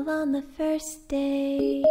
love on the first day.